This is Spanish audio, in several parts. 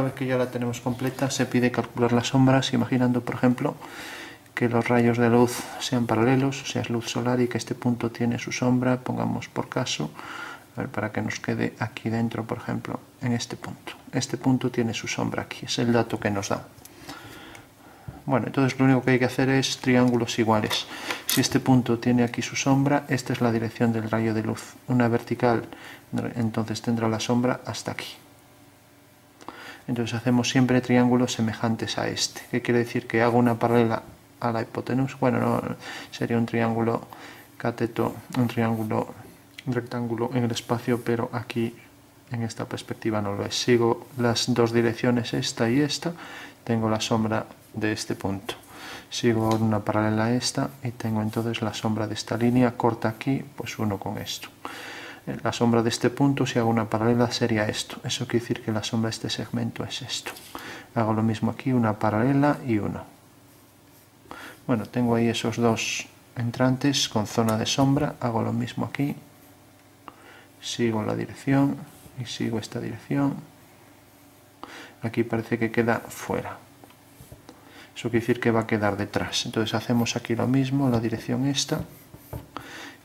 Una vez que ya la tenemos completa, se pide calcular las sombras, imaginando, por ejemplo, que los rayos de luz sean paralelos, o sea, es luz solar y que este punto tiene su sombra, pongamos por caso, a ver, para que nos quede aquí dentro, por ejemplo, en este punto. Este punto tiene su sombra aquí, es el dato que nos da. Bueno, entonces lo único que hay que hacer es triángulos iguales. Si este punto tiene aquí su sombra, esta es la dirección del rayo de luz. Una vertical, entonces tendrá la sombra hasta aquí. Entonces hacemos siempre triángulos semejantes a este. ¿Qué quiere decir? Que hago una paralela a la hipotenusa. Bueno, no, sería un triángulo cateto, un triángulo rectángulo en el espacio, pero aquí en esta perspectiva no lo es. Sigo las dos direcciones, esta y esta, tengo la sombra de este punto. Sigo una paralela a esta y tengo entonces la sombra de esta línea, corta aquí, pues uno con esto. La sombra de este punto, si hago una paralela, sería esto. Eso quiere decir que la sombra de este segmento es esto. Hago lo mismo aquí, una paralela y uno. Bueno, tengo ahí esos dos entrantes con zona de sombra, hago lo mismo aquí, sigo la dirección y sigo esta dirección. Aquí parece que queda fuera. Eso quiere decir que va a quedar detrás. Entonces hacemos aquí lo mismo, la dirección esta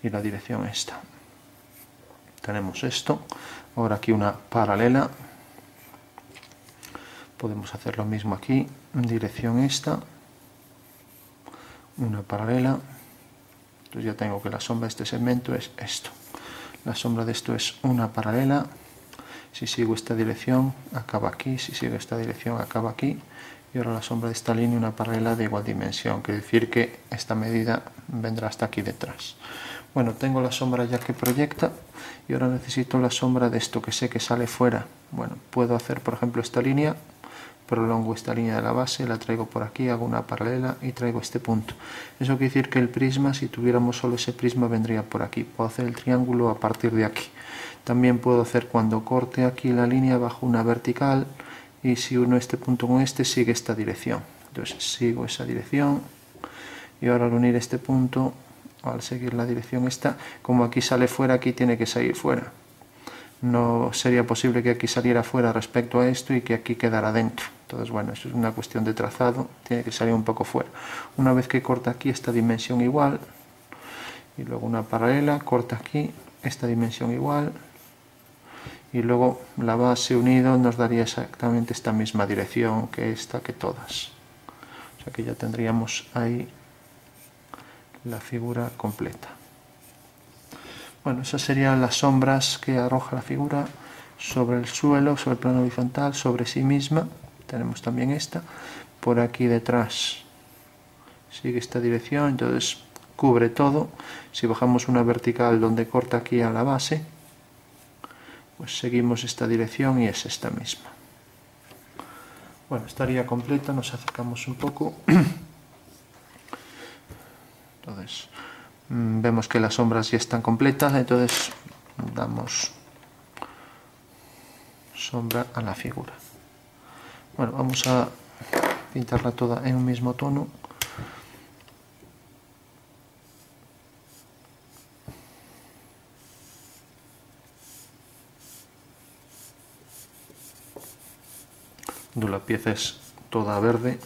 y la dirección esta. Tenemos esto. Ahora aquí una paralela. Podemos hacer lo mismo aquí, dirección esta, una paralela. Entonces ya tengo que la sombra de este segmento es esto. La sombra de esto es una paralela. Si sigo esta dirección, acaba aquí. Si sigo esta dirección, acaba aquí y ahora la sombra de esta línea una paralela de igual dimensión, quiere decir que esta medida vendrá hasta aquí detrás. Bueno, tengo la sombra ya que proyecta y ahora necesito la sombra de esto que sé que sale fuera. Bueno, puedo hacer por ejemplo esta línea, prolongo esta línea de la base, la traigo por aquí, hago una paralela y traigo este punto. Eso quiere decir que el prisma, si tuviéramos solo ese prisma, vendría por aquí. Puedo hacer el triángulo a partir de aquí. También puedo hacer cuando corte aquí la línea bajo una vertical, y si uno este punto con este sigue esta dirección entonces sigo esa dirección y ahora al unir este punto al seguir la dirección esta como aquí sale fuera aquí tiene que salir fuera. No sería posible que aquí saliera fuera respecto a esto y que aquí quedara dentro. Entonces bueno eso es una cuestión de trazado tiene que salir un poco fuera. Una vez que corta aquí esta dimensión igual y luego una paralela corta aquí esta dimensión igual y luego la base unido nos daría exactamente esta misma dirección que esta que todas. O sea que ya tendríamos ahí la figura completa. Bueno, esas serían las sombras que arroja la figura sobre el suelo, sobre el plano horizontal, sobre sí misma. Tenemos también esta. Por aquí detrás sigue esta dirección, entonces cubre todo. Si bajamos una vertical donde corta aquí a la base, pues seguimos esta dirección y es esta misma. Bueno, estaría completa, nos acercamos un poco. Entonces, mm, vemos que las sombras ya están completas, entonces damos sombra a la figura. Bueno, vamos a pintarla toda en un mismo tono. la pieza es toda verde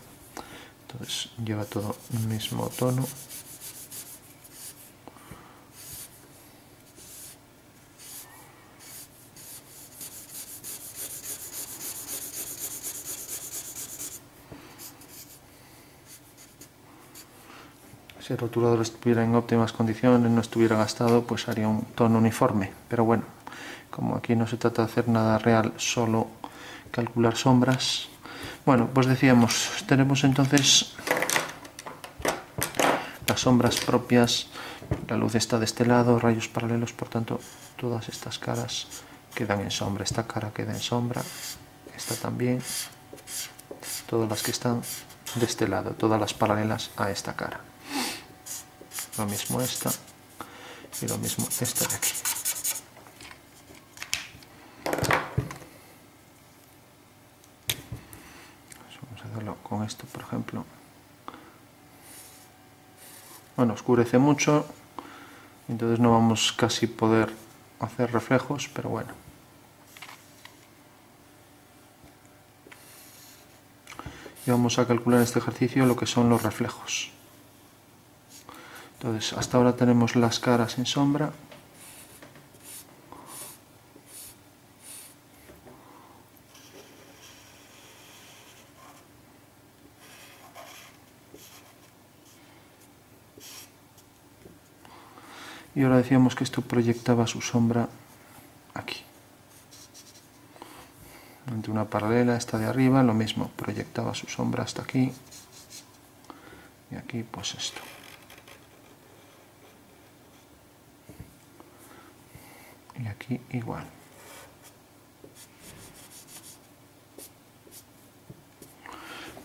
entonces lleva todo el mismo tono si el rotulador estuviera en óptimas condiciones, no estuviera gastado, pues haría un tono uniforme. Pero bueno, como aquí no se trata de hacer nada real, solo calcular sombras. Bueno, pues decíamos, tenemos entonces las sombras propias, la luz está de este lado, rayos paralelos, por tanto todas estas caras quedan en sombra, esta cara queda en sombra, esta también, todas las que están de este lado, todas las paralelas a esta cara. Lo mismo esta y lo mismo esta de aquí. con esto, por ejemplo. Bueno, oscurece mucho, entonces no vamos casi poder hacer reflejos, pero bueno. y vamos a calcular en este ejercicio lo que son los reflejos. Entonces, hasta ahora tenemos las caras en sombra. Y ahora decíamos que esto proyectaba su sombra aquí. Ante una paralela, esta de arriba, lo mismo, proyectaba su sombra hasta aquí. Y aquí, pues esto. y igual.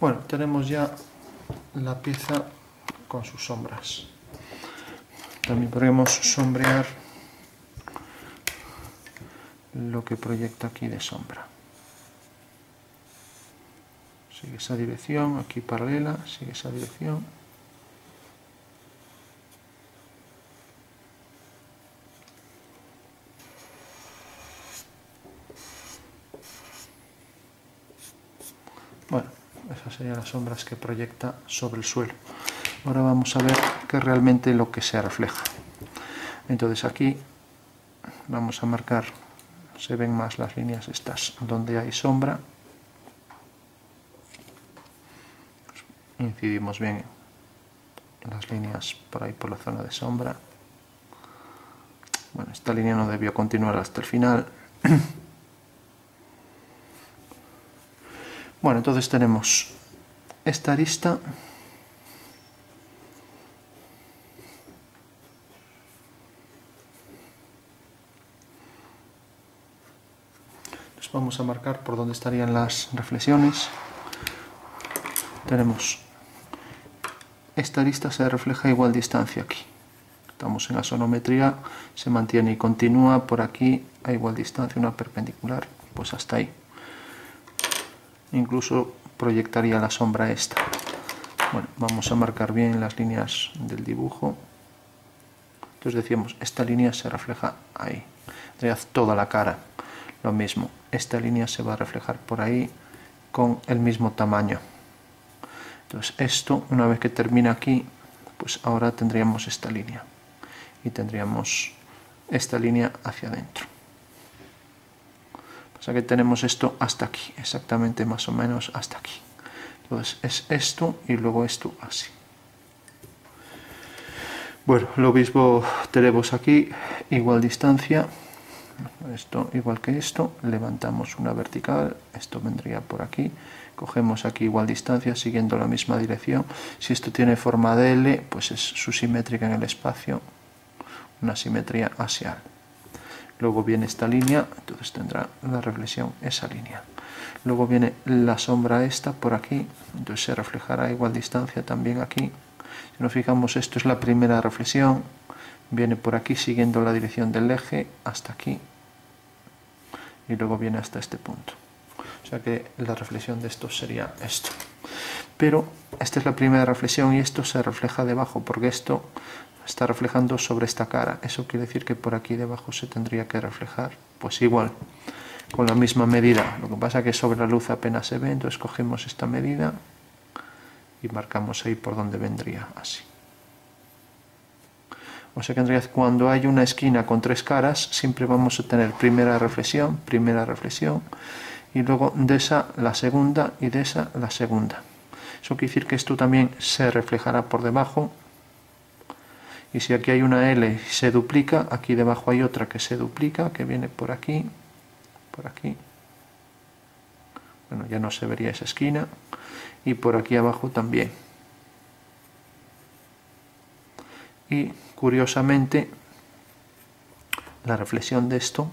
Bueno, tenemos ya la pieza con sus sombras. También podemos sombrear lo que proyecta aquí de sombra. Sigue esa dirección, aquí paralela, sigue esa dirección. Bueno, esas serían las sombras que proyecta sobre el suelo. Ahora vamos a ver qué realmente lo que se refleja. Entonces aquí vamos a marcar, se ven más las líneas estas, donde hay sombra. Incidimos bien en las líneas por ahí por la zona de sombra. Bueno, esta línea no debió continuar hasta el final. Bueno, entonces tenemos esta arista Nos vamos a marcar por dónde estarían las reflexiones. Tenemos esta arista se refleja a igual distancia aquí. Estamos en la sonometría, se mantiene y continúa por aquí a igual distancia, una perpendicular, pues hasta ahí incluso proyectaría la sombra esta. Bueno, vamos a marcar bien las líneas del dibujo. Entonces decíamos, esta línea se refleja ahí. toda la cara, lo mismo. Esta línea se va a reflejar por ahí con el mismo tamaño. Entonces esto, una vez que termina aquí, pues ahora tendríamos esta línea. Y tendríamos esta línea hacia adentro. O sea que tenemos esto hasta aquí, exactamente más o menos hasta aquí. Entonces es esto y luego esto así. Bueno, lo mismo tenemos aquí, igual distancia, esto igual que esto, levantamos una vertical, esto vendría por aquí, cogemos aquí igual distancia siguiendo la misma dirección, si esto tiene forma de L, pues es su simétrica en el espacio, una simetría axial luego viene esta línea, entonces tendrá la reflexión esa línea. Luego viene la sombra esta por aquí, entonces se reflejará a igual distancia también aquí. Si nos fijamos, esto es la primera reflexión, viene por aquí siguiendo la dirección del eje hasta aquí y luego viene hasta este punto. O sea que la reflexión de esto sería esto. Pero esta es la primera reflexión y esto se refleja debajo porque esto está reflejando sobre esta cara. Eso quiere decir que por aquí debajo se tendría que reflejar. Pues igual, con la misma medida. Lo que pasa es que sobre la luz apenas se ve, entonces cogemos esta medida y marcamos ahí por donde vendría, así. O sea que en realidad cuando hay una esquina con tres caras, siempre vamos a tener primera reflexión, primera reflexión, y luego de esa la segunda y de esa la segunda. Eso quiere decir que esto también se reflejará por debajo y si aquí hay una L y se duplica, aquí debajo hay otra que se duplica, que viene por aquí, por aquí. Bueno, ya no se vería esa esquina. Y por aquí abajo también. Y curiosamente, la reflexión de esto,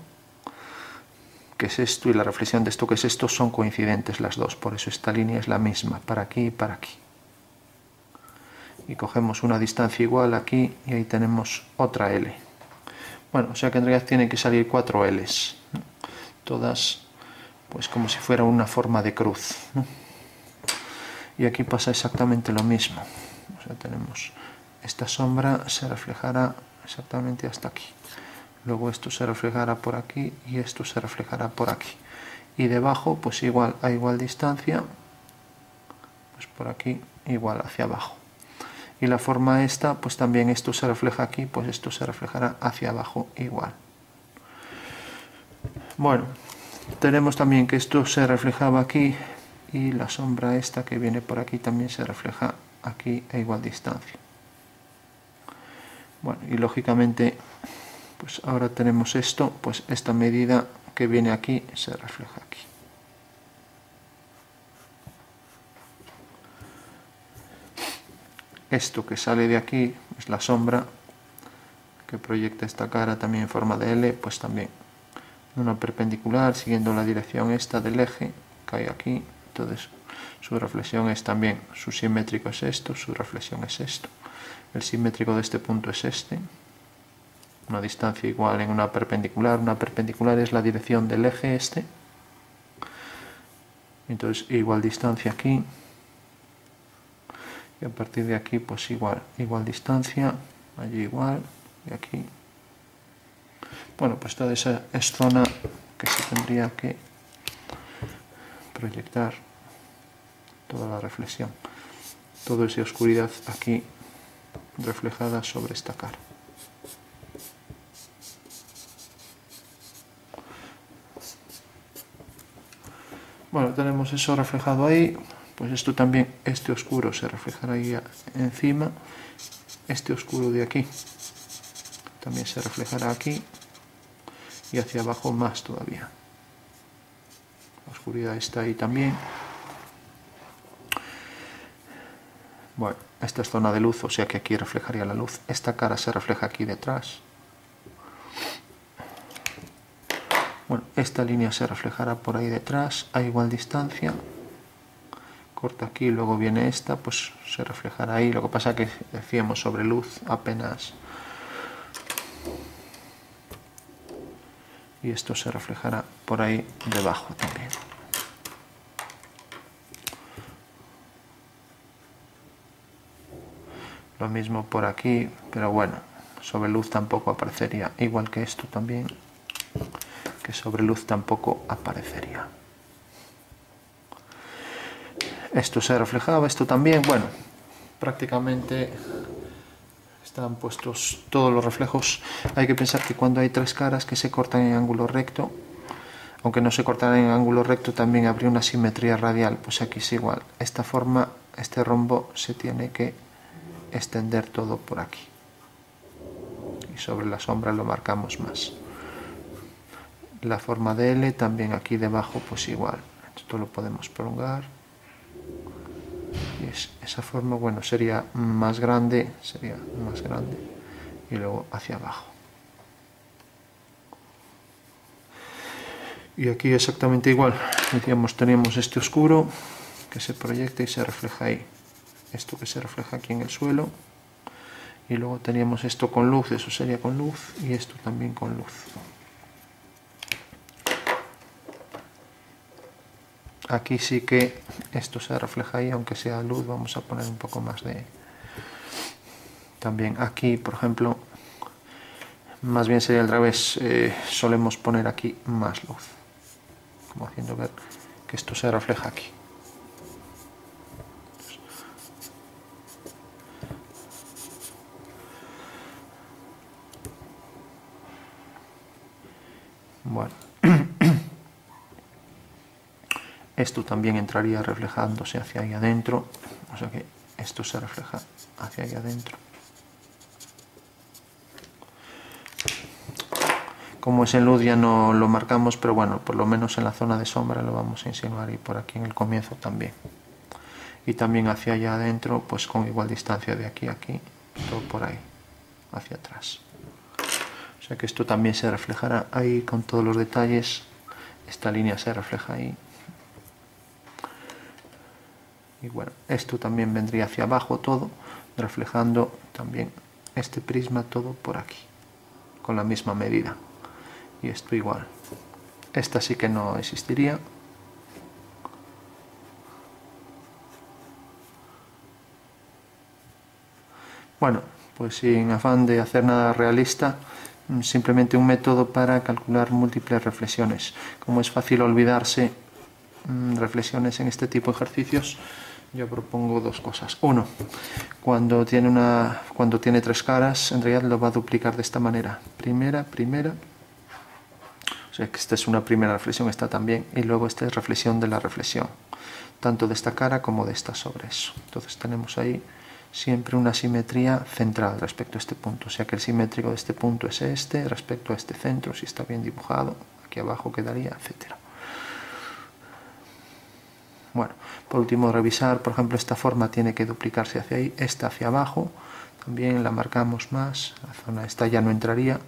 que es esto, y la reflexión de esto, que es esto, son coincidentes las dos. Por eso esta línea es la misma, para aquí y para aquí y cogemos una distancia igual aquí y ahí tenemos otra L. Bueno, o sea que en realidad tienen que salir cuatro L's, todas pues como si fuera una forma de cruz. Y aquí pasa exactamente lo mismo. O sea, tenemos esta sombra se reflejará exactamente hasta aquí. Luego esto se reflejará por aquí y esto se reflejará por aquí. Y debajo, pues igual a igual distancia, pues por aquí igual hacia abajo y la forma esta pues también esto se refleja aquí pues esto se reflejará hacia abajo igual. Bueno tenemos también que esto se reflejaba aquí y la sombra esta que viene por aquí también se refleja aquí a igual distancia. Bueno y lógicamente pues ahora tenemos esto pues esta medida que viene aquí se refleja aquí esto que sale de aquí es la sombra que proyecta esta cara también en forma de L pues también. Una perpendicular siguiendo la dirección esta del eje cae aquí. Entonces su reflexión es también su simétrico es esto su reflexión es esto. El simétrico de este punto es este. Una distancia igual en una perpendicular. Una perpendicular es la dirección del eje este. Entonces igual distancia aquí y a partir de aquí pues igual igual distancia allí igual y aquí. Bueno pues toda esa es zona que se tendría que proyectar. Toda la reflexión toda esa oscuridad aquí reflejada sobre esta cara. Bueno tenemos eso reflejado ahí pues esto también, este oscuro se reflejará ahí encima, este oscuro de aquí también se reflejará aquí y hacia abajo más todavía. La oscuridad está ahí también. Bueno, esta es zona de luz, o sea que aquí reflejaría la luz. Esta cara se refleja aquí detrás. Bueno, esta línea se reflejará por ahí detrás a igual distancia corta aquí, luego viene esta, pues se reflejará ahí. Lo que pasa que decíamos sobre luz apenas... Y esto se reflejará por ahí debajo también. Lo mismo por aquí, pero bueno, sobre luz tampoco aparecería. Igual que esto también, que sobre luz tampoco aparecería esto se reflejaba, esto también, bueno, prácticamente están puestos todos los reflejos. Hay que pensar que cuando hay tres caras que se cortan en ángulo recto, aunque no se cortaran en ángulo recto, también habría una simetría radial, pues aquí es igual. Esta forma, este rombo se tiene que extender todo por aquí. Y sobre la sombra lo marcamos más. La forma de L también aquí debajo, pues igual. Esto lo podemos prolongar esa forma bueno sería más grande sería más grande. Y luego hacia abajo. Y aquí exactamente igual. Decíamos teníamos este oscuro que se proyecta y se refleja ahí. Esto que se refleja aquí en el suelo. Y luego teníamos esto con luz eso sería con luz. Y esto también con luz aquí sí que esto se refleja ahí aunque sea luz vamos a poner un poco más de también aquí por ejemplo más bien sería al revés eh, solemos poner aquí más luz como haciendo ver que esto se refleja aquí. Bueno esto también entraría reflejándose hacia ahí adentro o sea que esto se refleja hacia ahí adentro. Como es en luz ya no lo marcamos pero bueno por lo menos en la zona de sombra lo vamos a insinuar y por aquí en el comienzo también. Y también hacia allá adentro pues con igual distancia de aquí a aquí todo por ahí hacia atrás. O sea que esto también se reflejará ahí con todos los detalles. Esta línea se refleja ahí y bueno esto también vendría hacia abajo todo reflejando también este prisma todo por aquí con la misma medida. Y esto igual. Esta sí que no existiría. Bueno pues sin afán de hacer nada realista simplemente un método para calcular múltiples reflexiones. Como es fácil olvidarse mm, reflexiones en este tipo de ejercicios yo propongo dos cosas. Uno, cuando tiene, una, cuando tiene tres caras, en realidad lo va a duplicar de esta manera. Primera, primera. O sea que esta es una primera reflexión, esta también. Y luego esta es reflexión de la reflexión. Tanto de esta cara como de esta sobre eso. Entonces tenemos ahí siempre una simetría central respecto a este punto. O sea que el simétrico de este punto es este respecto a este centro, si está bien dibujado. Aquí abajo quedaría, etcétera. Bueno, por último revisar, por ejemplo, esta forma tiene que duplicarse hacia ahí, esta hacia abajo, también la marcamos más, la zona esta ya no entraría,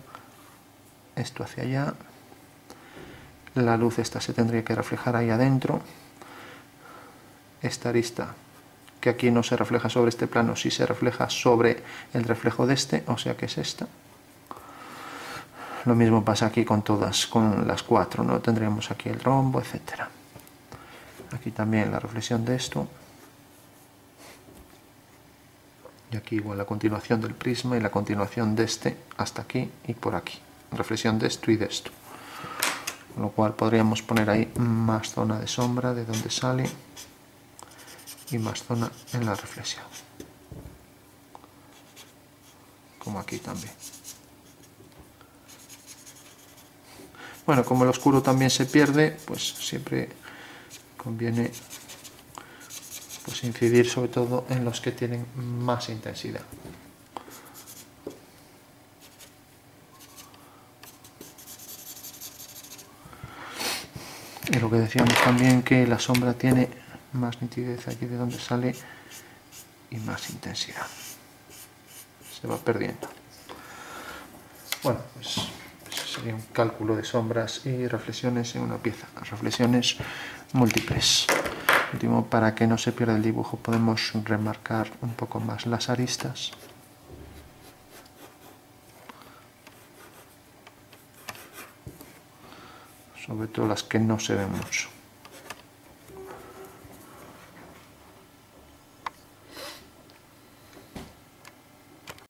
esto hacia allá, la luz esta se tendría que reflejar ahí adentro, esta arista que aquí no se refleja sobre este plano, sí se refleja sobre el reflejo de este, o sea que es esta. Lo mismo pasa aquí con todas, con las cuatro, ¿no? Tendríamos aquí el rombo, etcétera aquí también la reflexión de esto. Y aquí igual la continuación del prisma y la continuación de este hasta aquí y por aquí. Reflexión de esto y de esto. Con lo cual podríamos poner ahí más zona de sombra de donde sale y más zona en la reflexión. Como aquí también. Bueno como el oscuro también se pierde pues siempre conviene pues incidir sobre todo en los que tienen más intensidad. Y lo que decíamos también que la sombra tiene más nitidez aquí de donde sale y más intensidad. Se va perdiendo. Bueno, pues sería un cálculo de sombras y reflexiones en una pieza. Reflexiones múltiples. Último, para que no se pierda el dibujo, podemos remarcar un poco más las aristas. Sobre todo las que no se ven mucho.